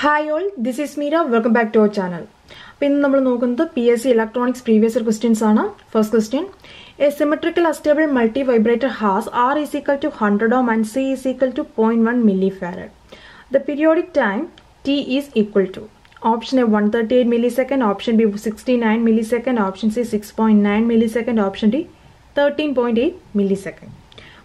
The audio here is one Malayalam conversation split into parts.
Hi all this is Meera welcome back to our channel അപ്പോൾ ഇന്ന് നമ്മൾ നോക്കുന്നത് P S C electronics previous questions ആണ്. First question a symmetrical astable multivibrator has R is equal to hundred ohm and C is equal to point one milli farad the periodic time T is equal to option A one thirty eight milli second option B sixty nine milli second option C six point nine milli second option D thirteen point eight milli second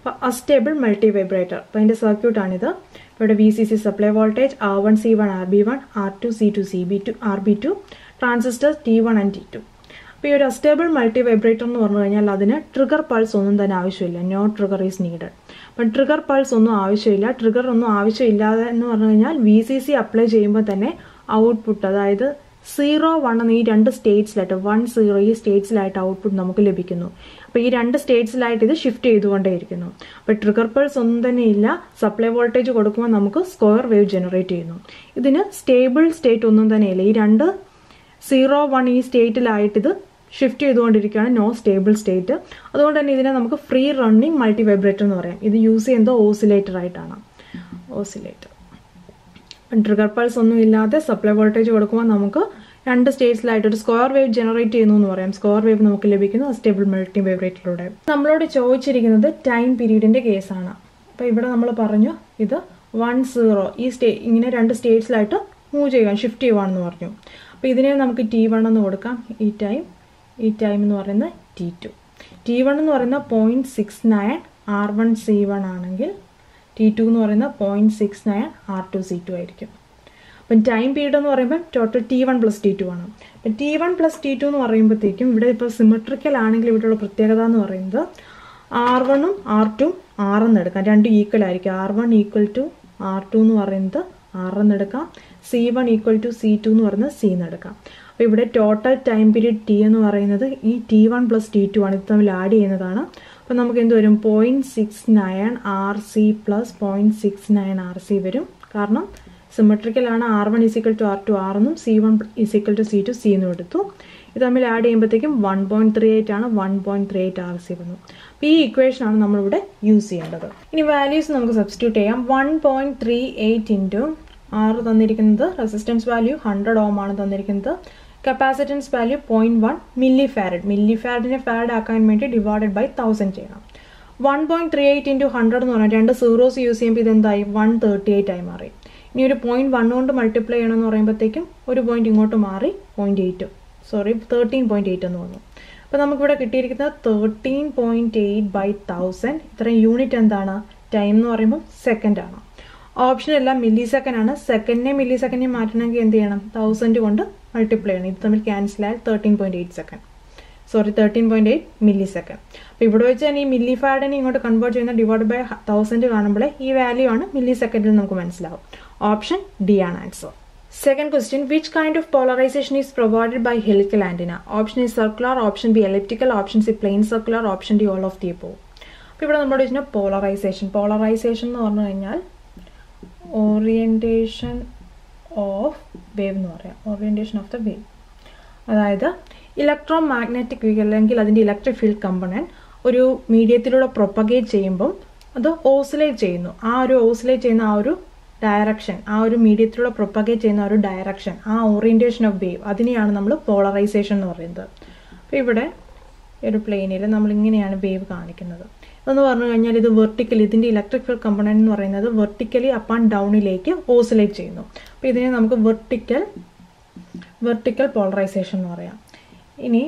അപ്പോൾ അസ്റ്റേബിൾ മൾട്ടി വൈബ്രേറ്റർ അപ്പോൾ അതിന്റെ സർക്യൂട്ടാണിത് ഇവിടെ V C C supply voltage R one C one R B one R two C two C B two R B two transistor T one and T two അപ്പോൾ ഈ ഒരു അസ്റ്റേബിൾ മൾട്ടി വൈബ്രേറ്റർ എന്ന് പറഞ്ഞു കഴിഞ്ഞാൽ അതിന് ട്രിഗർ പൾസ് ഒന്നും തന്നെ ആവശ്യമില്ല. നോ ട്രിഗർ ഈസ് നീഡഡ് അപ്പം ട്രിഗർ പൾസ് ഒന്നും ആവശ്യമില്ല. ട്രിഗർ ഒന്നും ആവശ്യമില്ലാതെ എന്ന് പറഞ്ഞു കഴിഞ്ഞാൽ വി സി സി അപ്ലൈ ചെയ്യുമ്പോൾ തന്നെ ഔട്ട്പുട്ട് അതായത് സീറോ വൺ എന്ന ഈ രണ്ട് സ്റ്റേറ്റ്സിലായിട്ട് വൺ സീറോ ഈ സ്റ്റേറ്റ്സിലായിട്ട് ഔട്ട്പുട്ട് നമുക്ക് ലഭിക്കുന്നു. അപ്പോൾ ഈ രണ്ട് സ്റ്റേറ്റ്സിലായിട്ട് ഇത് ഷിഫ്റ്റ് ചെയ്തുകൊണ്ടേയിരിക്കുന്നു. അപ്പോൾ ട്രിഗർ പൾസ് ഒന്നും തന്നെ ഇല്ല സപ്ലൈ വോൾട്ടേജ് കൊടുക്കുമ്പോൾ നമുക്ക് സ്ക്വയർ വേവ് ജനറേറ്റ് ചെയ്യുന്നു. ഇതിന് സ്റ്റേബിൾ സ്റ്റേറ്റ് ഒന്നും തന്നെ ഇല്ല. ഈ രണ്ട് സീറോ വൺ ഈ സ്റ്റേറ്റിലായിട്ട് ഇത് ഷിഫ്റ്റ് ചെയ്തുകൊണ്ടിരിക്കുകയാണ് നോ സ്റ്റേബിൾ സ്റ്റേറ്റ് അതുകൊണ്ട് തന്നെ ഇതിനെ നമുക്ക് ഫ്രീ റണ്ണിങ് മൾട്ടി വൈബ്രേറ്റർ എന്ന് പറയാം. ഇത് യൂസ് ചെയ്യുന്നത് ഓസിലേറ്റർ ആയിട്ടാണ്. ഓസിലേറ്റർ ട്രിഗർ പൾസ് ഒന്നും ഇല്ലാതെ സപ്ലൈ വോൾട്ടേജ് കൊടുക്കുമ്പോൾ നമുക്ക് രണ്ട് സ്റ്റേറ്റ്സിലായിട്ട് ഒരു സ്ക്വയർ വേവ് ജനറേറ്റ് ചെയ്യുന്നു എന്ന് പറയാം. സ്ക്വയർ വേവ് നമുക്ക് ലഭിക്കുന്നു സ്റ്റേബിൾ മൾട്ടി വൈബ്രേറ്ററിലൂടെ നമ്മളോട് ചോദിച്ചിരിക്കുന്നത് ടൈം പീരീഡിന്റെ കേസാണ് അപ്പോൾ ഇവിടെ നമ്മൾ പറഞ്ഞു ഇത് വൺ സീറോ ഈ സ്റ്റേ ഇങ്ങനെ രണ്ട് സ്റ്റേറ്റ്സിലായിട്ട് മൂവ് ചെയ്യാൻ ഷിഫ്റ്റ് ചെയ്യുവാണെന്ന് പറഞ്ഞു. അപ്പോൾ ഇതിനെ നമുക്ക് ടി വൺ എന്ന് കൊടുക്കാം. ഈ ടൈം ഈ ടൈം എന്ന് പറയുന്നത് ടി ടു ടി വൺ എന്ന് പറയുന്ന point six nine R one C one ആണെങ്കിൽ ടി ടു എന്ന് പറയുന്നത് point six nine R two C two ആയിരിക്കും. അപ്പം ടൈം പീരീഡ് എന്ന് പറയുമ്പോൾ total T one plus T two ആണ്. അപ്പം T one plus T two എന്ന് പറയുമ്പോഴത്തേക്കും ഇവിടെ ഇപ്പോൾ സിമെട്രിക്കൽ ആണെങ്കിൽ ഇവിടെയുള്ള പ്രത്യേകത എന്ന് പറയുന്നത് ആർ വണ്ണും ആർ ടു ആർ എന്ന് എടുക്കാം. രണ്ടും ഈക്വൽ ആയിരിക്കും. R one equal to R two എന്ന് പറയുന്നത് ആർ എന്ന് എടുക്കാം. C one equal to C two എന്ന് പറയുന്നത് സി എന്ന് എടുക്കാം. അപ്പോൾ ഇവിടെ ടോട്ടൽ ടൈം പീരീഡ് ടി എന്ന് പറയുന്നത് ഈ T one plus T two ആണ്. ഇത് തമ്മിൽ ആഡ് ചെയ്യുന്നതാണ്. അപ്പോൾ നമുക്ക് എന്ത് വരും point six nine R C plus point six nine R C വരും കാരണം സിമെട്രിക്കലാണ് R one is equal to R two R എന്നും C one is equal to C two C എന്നും എടുത്തു. ഇത് തമ്മിൽ ആഡ് ചെയ്യുമ്പോഴത്തേക്കും വൺ പോയിന്റ് ത്രീ എയ്റ്റ് ആണ്. One point three eight R C വന്നു. അപ്പോൾ ഈ ഇക്വേഷൻ ആണ് നമ്മളിവിടെ യൂസ് ചെയ്യേണ്ടത്. ഇനി വാല്യൂസ് നമുക്ക് സബ്സ്റ്റിറ്റ്യൂട്ട് ചെയ്യാം. One point three eight into R തന്നിരിക്കുന്നത് റെസിസ്റ്റൻസ് വാല്യൂ ഹൺഡ്രഡ് ഓം ആണ് തന്നിരിക്കുന്നത്. Capacitance value point one milli farad milli ഫാരഡിനെ farad ആക്കാൻ വേണ്ടി ഡിവൈഡഡ് ബൈ തൗസൻഡ് ചെയ്യണം. One point three eight into hundred എന്ന് പറഞ്ഞാൽ രണ്ട് സീറോസ് യൂസ് ചെയ്യുമ്പോൾ ഇതെന്തായി? വൺ തേർട്ടി എയ്റ്റ് ആയി മാറി. ഇനി ഒരു പോയിന്റ് വൺ കൊണ്ട് മൾട്ടിപ്ലൈ ചെയ്യണമെന്ന് പറയുമ്പോഴത്തേക്കും ഒരു പോയിന്റ് ഇങ്ങോട്ട് മാറി point eight sorry thirteen point eight എന്ന് വന്നു അപ്പോൾ നമുക്കിവിടെ കിട്ടിയിരിക്കുന്നത് thirteen point eight by thousand ഇത്രയും യൂണിറ്റ് എന്താണ്? ടൈം എന്ന് പറയുമ്പോൾ സെക്കൻഡ് ആണ്. ഓപ്ഷൻ എല്ലാം മില്ലി സെക്കൻഡ് ആണ് സെക്കൻഡിനെ മില്ലി സെക്കൻഡിനെ മാറ്റണമെങ്കിൽ എന്ത് ചെയ്യണം? തൗസൻഡ് കൊണ്ട് മൾട്ടിപ്ലൈ ചെയ്യണം. ഇത് തമ്മിൽ ക്യാൻസൽ ആയാൽ thirteen point eight second sorry thirteen point eight milli second അപ്പോൾ ഇവിടെ വെച്ച് തന്നെ ഈ മില്ലി ഫാഡിനെ ഇങ്ങോട്ട് കൺവേർട്ട് ചെയ്യുന്ന ഡിവൈഡ് ബൈ തൗസൻഡ് കാണുമ്പോൾ ഈ വാല്യൂ ആണ് മില്ലി സെക്കൻഡിൽ നമുക്ക് മനസ്സിലാവും. ഓപ്ഷൻ ഡി ആണ് answer second question, which kind of polarization is provided by helical antenna? Option A circular, option B elliptical, option C plane circular, option D all of the above. അപ്പോൾ ഇവിടെ നമ്മുടെ വെച്ചാൽ പോളറൈസേഷൻ പോളറൈസേഷൻ എന്ന് പറഞ്ഞു കഴിഞ്ഞാൽ ഓറിയന്റേഷൻ ഓഫ് വേവ് എന്ന് പറയാം. ഓറിയന്റേഷൻ ഓഫ് ദ വേവ് അതായത് ഇലക്ട്രോ മാഗ്നറ്റിക് വേവ് അല്ലെങ്കിൽ അതിന്റെ ഇലക്ട്രിക് ഫീൽഡ് കമ്പണന്റ് ഒരു മീഡിയത്തിലൂടെ പ്രൊപ്പഗേറ്റ് ചെയ്യുമ്പം അത് ഓസിലേറ്റ് ചെയ്യുന്നു. ആ ഒരു ഓസിലേറ്റ് ചെയ്യുന്ന ആ ഒരു ഡയറക്ഷൻ ആ ഒരു മീഡിയത്തിലൂടെ പ്രൊപ്പഗേറ്റ് ചെയ്യുന്ന ഒരു ഡയറക്ഷൻ ആ ഓറിയന്റേഷൻ ഓഫ് വേവ് അതിനെയാണ് നമ്മൾ പോളറൈസേഷൻ എന്ന് പറയുന്നത്. അപ്പോൾ ഇവിടെ ഒരു പ്ലെയിനിൽ നമ്മൾ ഇങ്ങനെയാണ് വേവ് കാണിക്കുന്നത്. എന്ന് പറഞ്ഞു കഴിഞ്ഞാൽ ഇത് വെർട്ടിക്കലി ഇതിന്റെ ഇലക്ട്രിക് ഫീൽഡ് കമ്പണന്റ് എന്ന് പറയുന്നത് വെർട്ടിക്കലി അപ്പ് ആൻഡ് ഡൗണിലേക്ക് ഓസിലേറ്റ് ചെയ്യുന്നു. അപ്പോൾ ഇതിനെ നമുക്ക് വെർട്ടിക്കൽ വെർട്ടിക്കൽ പോളറൈസേഷൻ എന്ന് പറയാം. ഇനി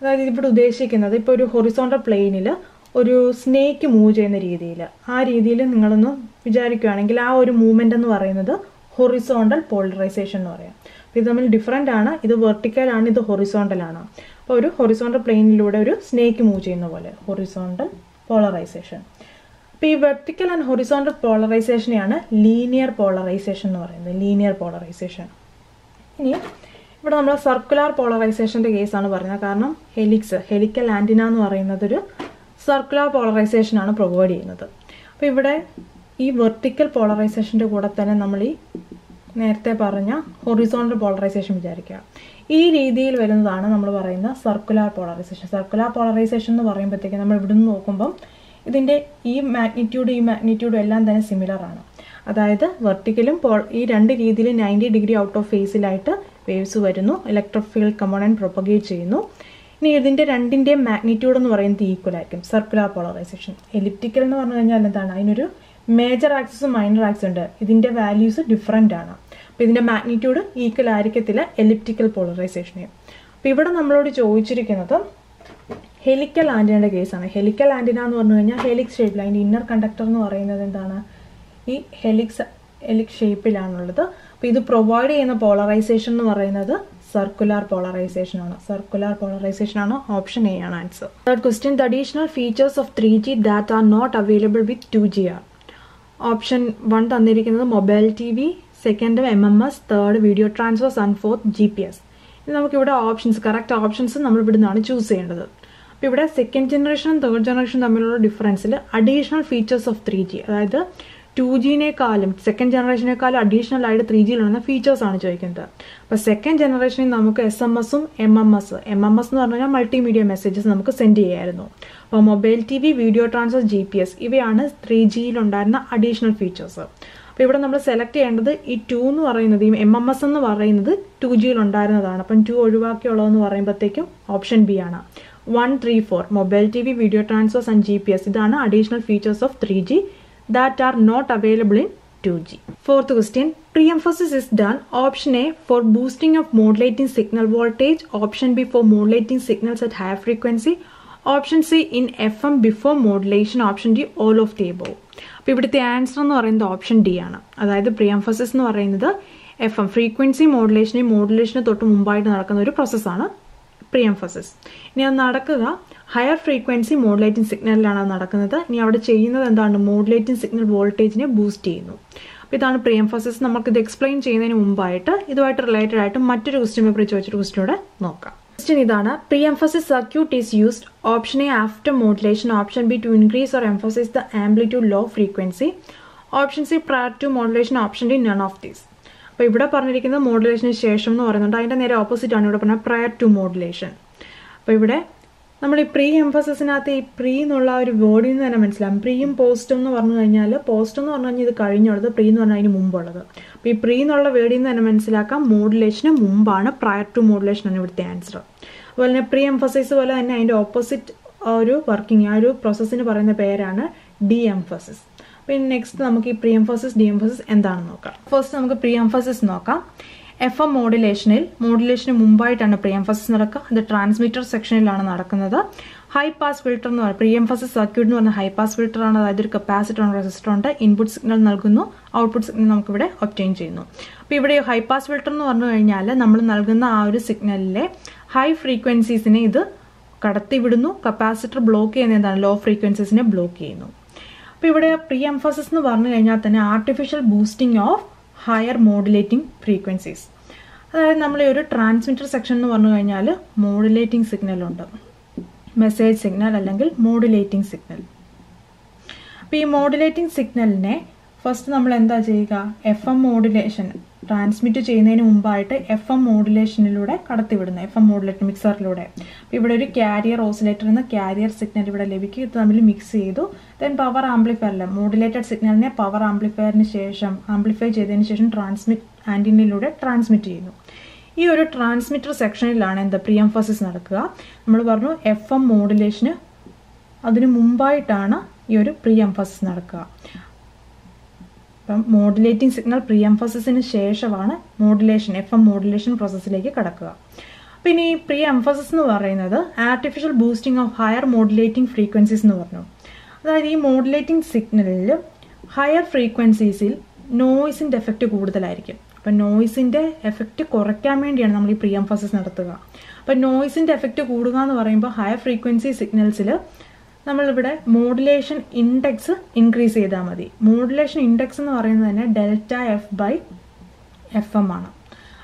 അതായത് ഇവിടെ ഉദ്ദേശിക്കുന്നത് ഇപ്പോൾ ഒരു ഹൊറിസോണ്ടൽ പ്ലെയിനിൽ ഒരു സ്നേക്ക് മൂവ് ചെയ്യുന്ന രീതിയിൽ ആ രീതിയിൽ നിങ്ങളൊന്ന് വിചാരിക്കുകയാണെങ്കിൽ ആ ഒരു മൂവ്മെന്റ് എന്ന് പറയുന്നത് ഹൊറിസോണ്ടൽ പോളറൈസേഷൻ എന്ന് പറയാം. ഇത് തമ്മിൽ ഡിഫറെന്റ് ആണ്. ഇത് വെർട്ടിക്കൽ ആണ് ഇത് ഹൊറിസോണ്ടൽ ആണ്. അപ്പോൾ ഒരു ഹൊറിസോണ്ടൽ പ്ലെയിനിലൂടെ ഒരു സ്നേക്ക് മൂവ് ചെയ്യുന്ന പോലെ ഹൊറിസോണ്ടൽ പോളറൈസേഷൻ അപ്പോൾ ഈ വെർട്ടിക്കൽ ആൻഡ് ഹൊറിസോണ്ടൽ പോളറൈസേഷനെയാണ് ലീനിയർ പോളറൈസേഷൻ എന്ന് പറയുന്നത് ലീനിയർ പോളറൈസേഷൻ ഇനി ഇവിടെ നമ്മൾ സർക്കുലാർ പോളറൈസേഷന്റെ കേസാണ് പറയുന്നത് കാരണം ഹെലിക്സ് ഹെലിക്കൽ ആന്റിന എന്ന് പറയുന്നത് ഒരു സർക്കുലർ പോളറൈസേഷനാണ് പ്രൊവൈഡ് ചെയ്യുന്നത്. അപ്പോൾ ഇവിടെ ഈ വെർട്ടിക്കൽ പോളറൈസേഷന്റെ കൂടെ തന്നെ നമ്മൾ ഈ നേരത്തെ പറഞ്ഞ ഹൊറിസോണ്ടൽ പോളറൈസേഷൻ വിചാരിക്കുക. ഈ രീതിയിൽ വരുന്നതാണ് നമ്മൾ പറയുന്ന സർക്കുലാർ പോളറൈസേഷൻ. സർക്കുലാർ പോളറൈസേഷൻ എന്ന് പറയുമ്പോഴത്തേക്ക് നമ്മൾ ഇവിടുന്ന് നോക്കുമ്പം ഇതിന്റെ ഈ മാഗ്നിറ്റ്യൂഡ് ഈ മാഗ്നിറ്റ്യൂഡും എല്ലാം തന്നെ സിമിലർ ആണ്. അതായത് വെർട്ടിക്കലും പോൾ ഈ രണ്ട് രീതിയിൽ നയന്റി ഡിഗ്രി ഔട്ട് ഓഫ് ഫേസിലായിട്ട് വേവ്സ് വരുന്നു. ഇലക്ട്രിക് ഫീൽഡ് പ്രൊപ്പഗേറ്റ് ചെയ്യുന്നു. ഇനി ഇതിന്റെ രണ്ടിന്റെ മാഗ്നിറ്റ്യൂഡ് എന്ന് പറയുന്നത് ഈക്വൽ ആയിരിക്കും. സർക്കുലാർ പോളറൈസേഷൻ എലിപ്റ്റിക്കൽ എന്ന് പറഞ്ഞു കഴിഞ്ഞാൽ എന്താണ്? അതിനൊരു മേജർ ആക്സസും മൈനർ ആക്സിസ് ഉണ്ട്. ഇതിന്റെ വാല്യൂസ് ഡിഫറെന്റ് ആണ്. അപ്പോൾ ഇതിന്റെ മാഗ്നിറ്റ്യൂഡ് ഈക്വൽ ആയിരിക്കത്തില്ല എലിപ്റ്റിക്കൽ പോളറൈസേഷന് അപ്പോൾ ഇവിടെ നമ്മളോട് ചോദിച്ചിരിക്കുന്നത് ഹെലിക്കൽ ആന്റിനയുടെ കേസാണ് ഹെലിക്കൽ ആന്റിന എന്ന് പറഞ്ഞു കഴിഞ്ഞാൽ ഹെലിക്സ് ഷേപ്പിൽ അതിന്റെ ഇന്നർ കണ്ടക്ടർ എന്ന് പറയുന്നത് എന്താണ്? ഈ ഹെലിക്സ് ഹെലിക് ഷേപ്പിലാണുള്ളത് അപ്പോൾ ഇത് പ്രൊവൈഡ് ചെയ്യുന്ന പോളറൈസേഷൻ എന്ന് പറയുന്നത് സർക്കുലർ പോളറൈസേഷൻ ആണ്. സർക്കുലർ പോളറൈസേഷൻ ആണ് ഓപ്ഷൻ എ ആണ് answer third question the additional features of three G that are not available with two G are option one തന്നിരിക്കുന്നത് mobile T V second M M S third video transfers and fourth G P S നമുക്കിവിടെ ഓപ്ഷൻസ് കറക്റ്റ് ഓപ്ഷൻസ് നമ്മൾ ഇവിടെ നിന്നാണ് ചൂസ് ചെയ്യേണ്ടത്. അപ്പോൾ ഇവിടെ സെക്കൻഡ് ജനറേഷനും തേർഡ് ജനറേഷനും തമ്മിലുള്ള ഡിഫറൻസിൽ additional features of three G അതായത് ടു ജിനേക്കാളും സെക്കൻഡ് ജനറേഷനേക്കാളും അഡീഷണൽ ആയിട്ട് ത്രീ ജിയിലുള്ള ഫീച്ചേഴ്സ് ആണ് ചോദിക്കുന്നത്. അപ്പോൾ സെക്കൻഡ് ജനറേഷനിൽ നമുക്ക് എസ് എം എസും M M S M M S എന്ന് പറഞ്ഞു കഴിഞ്ഞാൽ മൾട്ടിമീഡിയ മെസ്സേജസ് നമുക്ക് സെൻഡ് ചെയ്യായിരുന്നു. അപ്പോൾ mobile T V video transfer G P S ഇവയാണ് ത്രീ ജിയിലുണ്ടായിരുന്ന അഡീഷണൽ ഫീച്ചേഴ്സ് അപ്പോൾ ഇവിടെ നമ്മൾ സെലക്ട് ചെയ്യേണ്ടത് ഈ ടു എന്ന് പറയുന്നത് ഈ എം എം എസ് എന്ന് പറയുന്നത് ടു ജിയിലുണ്ടായിരുന്നതാണ് അപ്പം ടു ഒഴിവാക്കിയുള്ളതെന്ന് പറയുമ്പോഴത്തേക്കും ഓപ്ഷൻ ബി ആണ്. One three four mobile T V video transfers and G P S ഇതാണ് additional features of three G that are not available in two G fourth question preemphasis is done option A for boosting of modulating signal voltage option B for modulating signals at high frequency option C in F M before modulation option D all of the above അപ്പോൾ ഇവിടുത്തെ ആൻസർ എന്ന് പറയുന്നത് ഓപ്ഷൻ ഡി ആണ്. അതായത് പ്രിയംഫസിസ് എന്ന് പറയുന്നത് എഫ് എം ഫ്രീക്വൻസി മോഡുലേഷനെ മോഡുലേഷന് തൊട്ട് മുമ്പായിട്ട് നടക്കുന്ന ഒരു പ്രോസസ്സാണ് പ്രിയംഫസിസ് ഇനി അത് നടക്കുക. ഹയർ ഫ്രീക്വൻസി മോഡുലേറ്റിംഗ് സിഗ്നലിലാണ് അത് നടക്കുന്നത്. ഇനി അവിടെ ചെയ്യുന്നത് എന്താണ്? മോഡുലേറ്റിംഗ് സിഗ്നൽ വോൾട്ടേജിനെ ബൂസ്റ്റ് ചെയ്യുന്നു. അപ്പോൾ ഇതാണ് പ്രിയംഫസിസ് നമുക്കിത് എക്സ്പ്ലെയിൻ ചെയ്യുന്നതിന് മുമ്പായിട്ട് ഇതുമായിട്ട് റിലേറ്റഡ് ആയിട്ട് മറ്റൊരു ക്വസ്റ്റ്യൻ പേപ്പർ ചോദിച്ചൊരു ക്വസ്റ്റ്യൂടെ നോക്കാം. ക്വസ്റ്റ്യൻ ഇതാണ്. Preemphasis circuit is used option A after modulation option B to increase or emphasis the amplitude low frequency option C prior to modulation option D none of these അപ്പോൾ ഇവിടെ പറഞ്ഞിരിക്കുന്നത് മോഡുലേഷന് ശേഷം എന്ന് പറയുന്നുണ്ട്. അതിന്റെ നേരെ ഓപ്പോസിറ്റ് ആണ് ഇവിടെ പറഞ്ഞത് പ്രയർ ടു മോഡുലേഷൻ അപ്പോൾ ഇവിടെ നമ്മൾ ഈ പ്രീ എംഫസിനകത്ത് ഈ പ്രീ എന്നുള്ള ഒരു വേർഡിൽ നിന്ന് തന്നെ മനസ്സിലാകും പ്രീയും പോസ്റ്റും എന്ന് പറഞ്ഞു കഴിഞ്ഞാൽ പോസ്റ്റ് എന്ന് പറഞ്ഞു കഴിഞ്ഞാൽ ഇത് കഴിഞ്ഞുള്ളത് പ്രീ എന്ന് പറഞ്ഞാൽ അതിന് മുമ്പുള്ളത്. അപ്പോൾ ഈ പ്രീ എന്നുള്ള വേർഡിൽ നിന്ന് തന്നെ മനസ്സിലാക്കാം. മോഡുലേഷന് മുമ്പാണ് പ്രയർ ടു മോഡുലേഷൻ ആണ് ഇവിടുത്തെ ആൻസർ അതുപോലെ തന്നെ പ്രീ എംഫസൈസ് പോലെ തന്നെ അതിന്റെ ഓപ്പോസിറ്റ് ഒരു വർക്കിംഗ് ആ ഒരു പ്രോസസ്സിന് പറയുന്ന പേരാണ് ഡി എംഫസിസ് പിന്നെ നെക്സ്റ്റ് നമുക്ക് ഈ പ്രീ എംഫസിസ് ഡി എംഫസിസ് എന്താണെന്ന് നോക്കാം. ഫസ്റ്റ് നമുക്ക് പ്രീ എംഫസിസ് നോക്കാം. എഫ് എം മോഡുലേഷനിൽ മോഡുലേഷന് മുമ്പായിട്ടാണ് പ്രീ എംഫസിസ് നടക്കുക. അത് ട്രാൻസ്മിറ്റർ സെക്ഷനിലാണ് നടക്കുന്നത്. ഹൈ പാസ് ഫിൽട്ടർ എന്ന് പറയുന്നത് പ്രീ എംഫസിസ് സർക്യൂട്ട് എന്ന് പറഞ്ഞ ഹൈ പാസ് ഫിൽട്ടർ ആണ്. അതായത് ഒരു കപ്പാസിറ്റർ ഉണ്ട് റെസിസ്റ്റർ ഉണ്ട്. ഇൻപുട്ട് സിഗ്നൽ നൽകുന്നു. ഔട്ട്പുട്ട് സിഗ്നൽ നമുക്ക് ഇവിടെ ഒപ്റ്റെയിൻ ചെയ്യുന്നു. അപ്പോൾ ഇവിടെ ഹൈ പാസ് ഫിൽട്ടർ എന്ന് പറഞ്ഞു കഴിഞ്ഞാൽ നമ്മൾ നൽകുന്ന ആ ഒരു സിഗ്നലിലെ ഹൈ ഫ്രീക്വൻസീസിനെ ഇത് കടത്തിവിടുന്നു. കപ്പാസിറ്റർ ബ്ലോക്ക് ചെയ്യുന്ന എന്താണ് ലോ ഫ്രീക്വൻസീസിനെ ബ്ലോക്ക് ചെയ്യുന്നു. അപ്പോൾ ഇവിടെ പ്രീ എംഫസിസ് എന്ന് പറഞ്ഞു കഴിഞ്ഞാൽ തന്നെ artificial boosting of higher modulating frequencies അതായത് നമ്മൾ ഒരു ട്രാൻസ്മിറ്റർ സെക്ഷൻ എന്ന് പറഞ്ഞു കഴിഞ്ഞാൽ മോഡുലേറ്റിംഗ് സിഗ്നൽ ഉണ്ട്. മെസ്സേജ് സിഗ്നൽ അല്ലെങ്കിൽ മോഡുലേറ്റിംഗ് സിഗ്നൽ അപ്പോൾ ഈ മോഡുലേറ്റിംഗ് സിഗ്നലിനെ ഫസ്റ്റ് നമ്മൾ എന്താ ചെയ്യുക? എഫ് എം മോഡുലേഷൻ ട്രാൻസ്മിറ്റ് ചെയ്യുന്നതിന് മുമ്പായിട്ട് എഫ് എം മോഡുലേഷനിലൂടെ കടത്തിവിടുന്നത് എഫ് എം മോഡുലേറ്റർ മിക്സറിലൂടെ അപ്പോൾ ഇവിടെ ഒരു ക്യാരിയർ ഓസിലേറ്റർ എന്ന ക്യാരിയർ സിഗ്നൽ ഇവിടെ ലഭിക്കും. ഇത് തമ്മിൽ മിക്സ് ചെയ്തു. ദെൻ പവർ ആംപ്ലിഫയറിൽ മോഡുലേറ്റഡ് സിഗ്നലിനെ പവർ ആംപ്ലിഫയറിന് ശേഷം ആംപ്ലിഫൈ ചെയ്തതിന് ശേഷം ട്രാൻസ്മിറ്റ് ആന്റിനയിലൂടെ ട്രാൻസ്മിറ്റ് ചെയ്യുന്നു. ഈ ഒരു ട്രാൻസ്മിറ്റർ സെക്ഷനിലാണ് എന്താ പ്രീ എംഫസിസ് നടക്കുക. നമ്മൾ പറഞ്ഞു എഫ് എം മോഡുലേഷന് അതിന് മുമ്പായിട്ടാണ് ഈ ഒരു പ്രീ എംഫസിസ് നടക്കുക. അപ്പം മോഡുലേറ്റിംഗ് സിഗ്നൽ പ്രീ എംഫോസിന് ശേഷമാണ് മോഡുലേഷൻ എഫ് എം മോഡുലേഷൻ പ്രോസസ്സിലേക്ക് കടക്കുക. പിന്നെ ഈ പ്രീ എംഫസിസ് എന്ന് പറയുന്നത് artificial boosting of higher modulating frequencies എന്ന് പറഞ്ഞു. അതായത് ഈ മോഡുലേറ്റിംഗ് സിഗ്നലിൽ ഹയർ ഫ്രീക്വൻസീസിൽ നോയ്സിന്റെ എഫക്റ്റ് കൂടുതലായിരിക്കും. അപ്പം നോയ്സിന്റെ എഫക്റ്റ് കുറയ്ക്കാൻ വേണ്ടിയാണ് നമ്മൾ ഈ പ്രീ എംഫസിസ് നടത്തുക. അപ്പം നോയ്സിന്റെ എഫക്റ്റ് കൂടുക എന്ന് പറയുമ്പോൾ ഹയർ ഫ്രീക്വൻസി സിഗ്നൽസിൽ നമ്മളിവിടെ മോഡുലേഷൻ ഇൻഡെക്സ് ഇൻക്രീസ് ചെയ്താൽ മതി. മോഡുലേഷൻ ഇൻഡെക്സ് എന്ന് പറയുന്നത് തന്നെ delta F by F M ആണ്.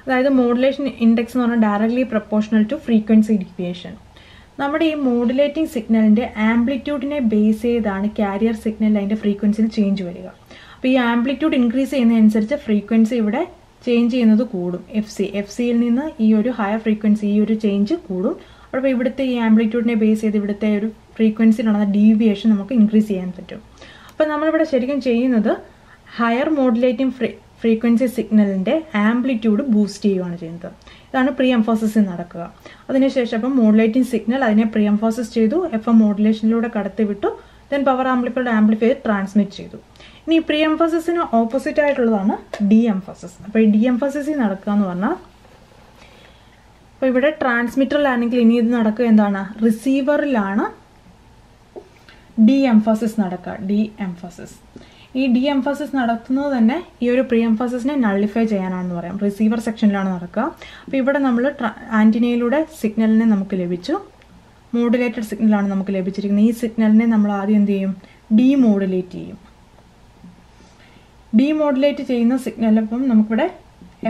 അതായത് മോഡുലേഷൻ ഇൻഡെക്സ് എന്ന് പറഞ്ഞാൽ directly proportional to frequency deviation നമ്മുടെ ഈ മോഡുലേറ്റിംഗ് സിഗ്നലിന്റെ ആംപ്ലിറ്റ്യൂഡിനെ ബേസ് ചെയ്താണ് കാരിയർ സിഗ്നൽ അതിന്റെ ഫ്രീക്വൻസിയിൽ ചേഞ്ച് വരിക. അപ്പോൾ ഈ ആംപ്ലിറ്റ്യൂഡ് ഇൻക്രീസ് ചെയ്യുന്നതനുസരിച്ച് ഫ്രീക്വൻസി ഇവിടെ ചേഞ്ച് ചെയ്യുന്നത് കൂടും. എഫ് സി എഫ് സിയിൽ നിന്ന് ഈ ഒരു ഹയർ ഫ്രീക്വൻസി ഈ ഒരു ചേഞ്ച് കൂടും. അപ്പോൾ ഇവിടുത്തെ ഈ ആംപ്ലിറ്റ്യൂഡിനെ ബേസ് ചെയ്ത് ഇവിടുത്തെ ഒരു ഫ്രീക്വൻസിയിലുള്ള ഡീവിയേഷൻ നമുക്ക് ഇൻക്രീസ് ചെയ്യാൻ പറ്റും. അപ്പോൾ നമ്മളിവിടെ ശരിക്കും ചെയ്യുന്നത് ഹയർ മോഡുലേറ്റിംഗ് ഫ്രീ ഫ്രീക്വൻസി സിഗ്നലിന്റെ ആംപ്ലിറ്റ്യൂഡ് ബൂസ്റ്റ് ചെയ്യുകയാണ് ചെയ്യുന്നത്. ഇതാണ് പ്രീ എംഫോസിസ് നടക്കുക. അതിനുശേഷം അപ്പം മോഡുലേറ്റിംഗ് സിഗ്നൽ അതിനെ പ്രീ എംഫോസിസ് ചെയ്തു എഫ് എം മോഡുലേഷനിലൂടെ കടത്തിവിട്ടു then power amplified amplify transmit ചെയ്തു. ഇനി പ്രീ എംഫോസിന് ഓപ്പോസിറ്റ് ആയിട്ടുള്ളതാണ് ഡി എംഫോസിസ് അപ്പോൾ ഈ ഡി എംഫോസിസിൽ നടക്കുക എന്ന് പറഞ്ഞാൽ അപ്പോൾ ഇവിടെ ട്രാൻസ്മിറ്ററിലാണെങ്കിൽ ഇനി ഇത് നടക്കുക എന്താണ്? റിസീവറിലാണ് ഡി എംഫോസിസ് നടക്കുക ഡി എംഫോസിസ് ഈ ഡി എംഫോസിസ് നടത്തുന്നത് തന്നെ ഈ ഒരു പ്രീ എംഫോസിസിനെ നള്ളിഫൈ ചെയ്യാനാണെന്ന് പറയാം. റിസീവർ സെക്ഷനിലാണ് നടക്കുക. അപ്പോൾ ഇവിടെ നമ്മൾ ആന്റിനയിലൂടെ സിഗ്നലിനെ നമുക്ക് ലഭിച്ചു. മോഡുലേറ്റഡ് സിഗ്നലാണ് നമുക്ക് ലഭിച്ചിരിക്കുന്നത്. ഈ സിഗ്നലിനെ നമ്മൾ ആദ്യം എന്ത് ചെയ്യും? ഡി മോഡുലേറ്റ് ചെയ്യും. ഡി മോഡുലേറ്റ് ചെയ്യുന്ന സിഗ്നൽ അപ്പം നമുക്കിവിടെ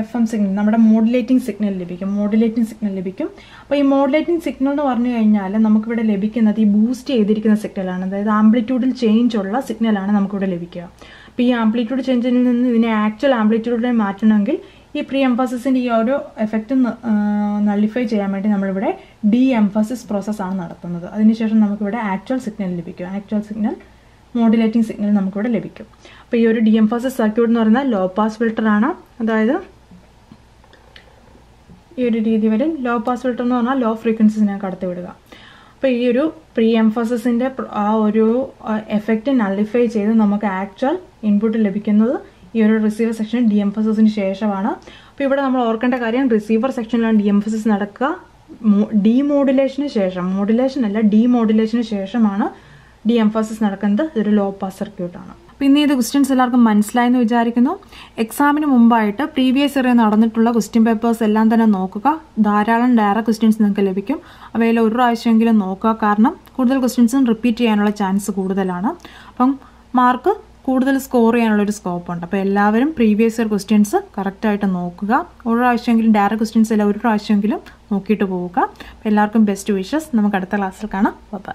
എഫ് എം സിഗ്നൽ നമ്മുടെ മോഡുലേറ്റിംഗ് സിഗ്നൽ ലഭിക്കും മോഡുലേറ്റിംഗ് സിഗ്നൽ ലഭിക്കും. അപ്പോൾ ഈ മോഡുലേറ്റിംഗ് സിഗ്നൽ എന്ന് പറഞ്ഞു കഴിഞ്ഞാൽ നമുക്കിവിടെ ലഭിക്കുന്നത് ഈ ബൂസ്റ്റ് ചെയ്തിരിക്കുന്ന സിഗ്നലാണ് അതായത് ആംപ്ലിറ്റ്യൂഡിൽ ചേഞ്ച് ഉള്ള സിഗ്നലാണ് നമുക്കിവിടെ ലഭിക്കുക. അപ്പോൾ ഈ ആംപ്ലിറ്റ്യൂഡ് ചേഞ്ചിൽ നിന്ന് ഇതിനെ ആക്ച്വൽ ആംപ്ലിറ്റ്യൂഡിലേക്ക് മാറ്റണമെങ്കിൽ ഈ പ്രീ എംഫോസിന്റെ ഈ ഓരോ എഫക്റ്റ് നള്ളിഫൈ ചെയ്യാൻ വേണ്ടി നമ്മളിവിടെ ഡി എംഫസിസ് പ്രോസസ്സാണ് നടത്തുന്നത്. അതിനുശേഷം നമുക്കിവിടെ ആക്ച്വൽ സിഗ്നൽ ലഭിക്കും. ആക്ച്വൽ സിഗ്നൽ മോഡുലേറ്റിംഗ് സിഗ്നൽ നമുക്കിവിടെ ലഭിക്കും. അപ്പോൾ ഈ ഒരു ഡി എംഫസിസ് സർക്യൂട്ട് എന്ന് പറയുന്നത് ലോ പാസ് ആണ്. അതായത് ഈ ഒരു രീതി വരും ലോ പാസ് ഫിൽട്ടർ എന്ന് പറഞ്ഞാൽ ലോ ഫ്രീക്വൻസീസിനെ കടത്തി വിടുക. അപ്പോൾ ഈ ഒരു പ്രീ എംഫോസിന്റെ ആ ഒരു എഫക്റ്റ് നള്ളിഫൈ ചെയ്ത് നമുക്ക് ആക്ച്വൽ ഇൻപുട്ട് ലഭിക്കുന്നത് ഈ ഒരു റിസീവർ സെക്ഷൻ ഡി എംഫോസിന് ശേഷമാണ്. അപ്പോൾ ഇവിടെ നമ്മൾ ഓർക്കേണ്ട കാര്യം റിസീവർ സെക്ഷനിലാണ് ഡി എംഫോസിസ് നടക്കുക. ഡി മോഡുലേഷന് ശേഷം മോഡുലേഷൻ അല്ല ഡി മോഡുലേഷന് ശേഷമാണ് ഡി എംഫോസിസ് നടക്കുന്നത്. ഇതൊരു ലോ പാസ് സർക്യൂട്ടാണ് ഇത് ക്വസ്റ്റ്യൻസ് എല്ലാവർക്കും മനസ്സിലായെന്ന് വിചാരിക്കുന്നു. എക്സാമിന് മുമ്പായിട്ട് പ്രീവിയസ് ഇയർ നടന്നിട്ടുള്ള ക്വസ്റ്റ്യൻ പേപ്പേഴ്സ് എല്ലാം തന്നെ നോക്കുക. ധാരാളം ഡയറക്റ്റ് ക്വസ്റ്റ്യൻസ് നിങ്ങൾക്ക് ലഭിക്കും. അവയിൽ ഒരു പ്രാവശ്യമെങ്കിലും നോക്കുക. കാരണം കൂടുതൽ ക്വസ്റ്റ്യൻസും റിപ്പീറ്റ് ചെയ്യാനുള്ള ചാൻസ് കൂടുതലാണ്. അപ്പം മാർക്ക് കൂടുതൽ സ്കോർ ചെയ്യാനുള്ള ഒരു സ്കോപ്പ് ഉണ്ട്. അപ്പോൾ എല്ലാവരും പ്രീവിയസ് ഇയർ ക്വസ്റ്റ്യൻസ് കറക്റ്റായിട്ട് നോക്കുക. ഒരു പ്രാവശ്യമെങ്കിലും ഡയറക്റ്റ് ക്വസ്റ്റ്യൻസ് എല്ലാം ഒരു പ്രാവശ്യമെങ്കിലും നോക്കിയിട്ട് പോവുക. എല്ലാവർക്കും ബെസ്റ്റ് വിഷസ് നമുക്ക് അടുത്ത ക്ലാസ്സിൽ കാണാം. ബൈ